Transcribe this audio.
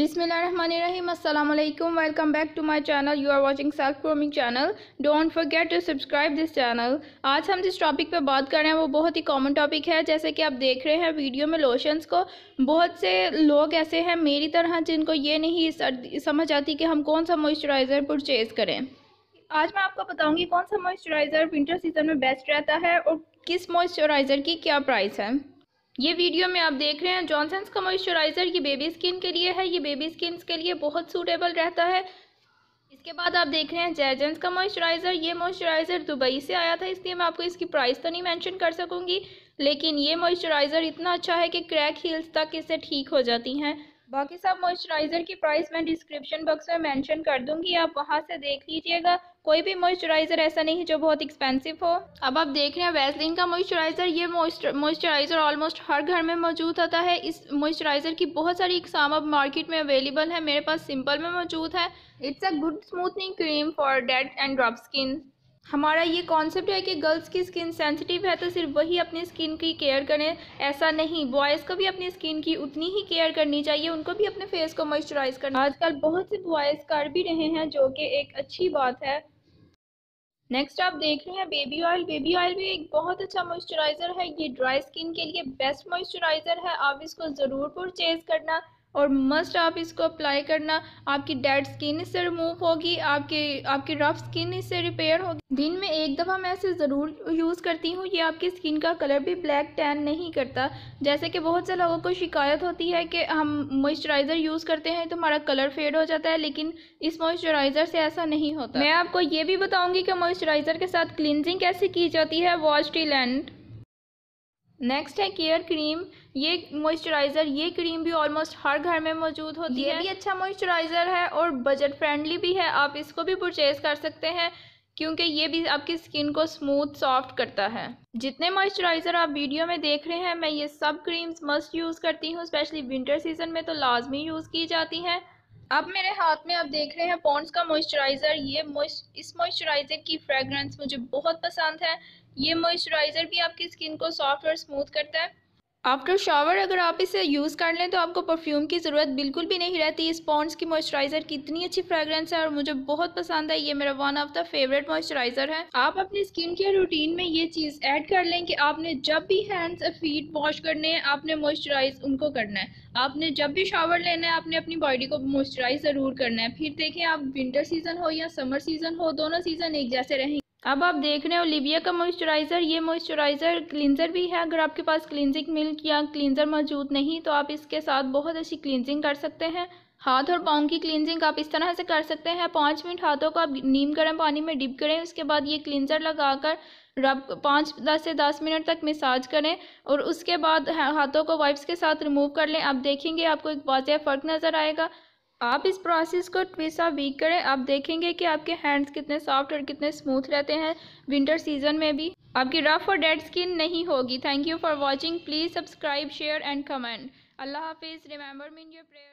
Bismillahirrahmanirrahim Assalamu alaikum welcome back to my channel. You are watching self grooming channel. Don't forget to subscribe this channel. आज हम जिस topic पे बात कर रहे हैं, वो बहुत ही कॉमन टॉपिक है। जैसे कि आप देख रहे हैं वीडियो में लोशंस को बहुत से लोग ऐसे हैं मेरी तरह जिनको ये नहीं समझ आती कि हम कौन सा मॉइस्चराइज़र परचेज़ करें। आज मैं आपको बताऊँगी कौन सा मॉइस्चराइज़र विंटर सीज़न में बेस्ट रहता है और किस मॉइस्चराइज़र की क्या प्राइस है। ये वीडियो में आप देख रहे हैं जॉनसन्स का मॉइस्चराइज़र ये बेबी स्किन के लिए है। ये बेबी स्किन के लिए बहुत सूटेबल रहता है। इसके बाद आप देख रहे हैं जैजेंस का मॉइस्चराइज़र ये मॉइस्चराइज़र दुबई से आया था, इसलिए मैं आपको इसकी प्राइस तो नहीं मेंशन कर सकूँगी। लेकिन ये मॉइस्चराइज़र इतना अच्छा है कि क्रैक हील्स तक इससे ठीक हो जाती हैं। बाकी सब मॉइस्चराइज़र की प्राइस मैं डिस्क्रिप्शन बॉक्स में मेंशन कर दूँगी। आप वहाँ से देख लीजिएगा। कोई भी मॉइस्चराइज़र ऐसा नहीं है जो बहुत एक्सपेंसिव हो। अब आप देख रहे हैं वैसलिन का मॉइस्चराइज़र ये मॉइस्चराइज़र ऑलमोस्ट हर घर में मौजूद होता है। इस मॉइस्चराइज़र की बहुत सारी इकसाम अब मार्केट में अवेलेबल है, मेरे पास सिंपल में मौजूद है। It's a good smoothening cream for dead and drop skin हमारा ये कॉन्सेप्ट है कि गर्ल्स की स्किन सेंसिटिव है तो सिर्फ़ वही अपनी स्किन की केयर करें, ऐसा नहीं। बॉयज़ को भी अपनी स्किन की उतनी ही केयर करनी चाहिए, उनको भी अपने फेस को मॉइस्चराइज करना। आजकल बहुत से बॉयज़ कर भी रहे हैं, जो कि एक अच्छी बात है। नेक्स्ट आप देख रहे हैं बेबी ऑयल बेबी ऑयल भी एक बहुत अच्छा मॉइस्चराइज़र है. ये ड्राई स्किन के लिए बेस्ट मॉइस्चराइज़र है. आप इसको ज़रूर परचेज़ करना. और मस्ट आप इसको अप्लाई करना, आपकी डेड स्किन इससे रिमूव होगी, आपकी आपकी रफ स्किन इससे रिपेयर होगी। दिन में एक दफ़ा मैं इसे ज़रूर यूज़ करती हूँ, ये आपकी स्किन का कलर भी ब्लैक टैन नहीं करता। जैसे कि बहुत से लोगों को शिकायत होती है कि हम मॉइस्चराइज़र यूज़ करते हैं तो हमारा कलर फेड हो जाता है, लेकिन इस मॉइस्चराइज़र से ऐसा नहीं होता। मैं आपको ये भी बताऊँगी कि मॉइस्चराइज़र के साथ क्लिनजिंग कैसे की जाती है वॉश टी लैंड नेक्स्ट है केयर क्रीम ये मॉइस्चराइज़र ये क्रीम भी ऑलमोस्ट हर घर में मौजूद होती है। ये भी अच्छा मॉइस्चराइज़र है और बजट फ्रेंडली भी है। आप इसको भी परचेज़ कर सकते हैं क्योंकि ये भी आपकी स्किन को स्मूथ सॉफ्ट करता है। जितने मॉइस्चराइज़र आप वीडियो में देख रहे हैं मैं ये सब क्रीम्स मस्ट यूज़ करती हूँ स्पेशली विंटर सीज़न में तो लाजमी यूज़ की जाती हैं। अब मेरे हाथ में आप देख रहे हैं पॉन्ड्स का मॉइस्चराइज़र ये इस मॉइस्चराइज़र की फ्रेगरेंस मुझे बहुत पसंद है। ये मॉइस्चराइज़र भी आपकी स्किन को सॉफ्ट और स्मूथ करता है। आफ्टर शावर अगर आप इसे यूज़ कर लें तो आपको परफ्यूम की ज़रूरत बिल्कुल भी नहीं रहती। इस पॉन्ड्स की मॉइस्चराइज़र की इतनी अच्छी फ्रेगरेंस है और मुझे बहुत पसंद है। ये मेरा one of the favourite moisturiser है। आप अपनी स्किन केयर रूटीन में ये चीज़ ऐड कर लें कि आपने जब भी हैंड्स फीट वॉश करने हैं, आपने मॉइस्चराइज उनको करना है। आपने जब भी शावर लेना है, आपने अपनी बॉडी को मॉइस्चराइज ज़रूर करना है। फिर देखें आप विंटर सीज़न हो या समर सीज़न हो, दोनों सीज़न एक जैसे रहेंगे। अब आप देख रहे हो लिविया का मॉइस्चराइज़र ये मॉइस्चराइज़र क्लिनज़र भी है। अगर आपके पास क्लिनजिंग मिल्क या क्लिनज़र मौजूद नहीं तो आप इसके साथ बहुत अच्छी क्लिनजिंग कर सकते हैं। हाथ और पाँव की क्लिनजिंग आप इस तरह से कर सकते हैं। पाँच मिनट हाथों को आप नीम गर्म पानी में डिप करें, उसके बाद ये क्लिनज़र लगाकर रब, पाँच, दस से दस मिनट तक मसाज करें और उसके बाद हाथों को वाइप्स के साथ रिमूव कर लें। आप देखेंगे आपको एक वाजह फ़र्क नज़र आएगा। आप इस प्रोसेस को ट्विस्ट ऑफ़ वीक करें। आप देखेंगे कि आपके हैंड्स कितने सॉफ्ट और कितने स्मूथ रहते हैं विंटर सीज़न में भी। आपकी रफ और डेड स्किन नहीं होगी। Thank you for watching please subscribe share and comment अल्लाह हाफिज़। Remember mean your prayer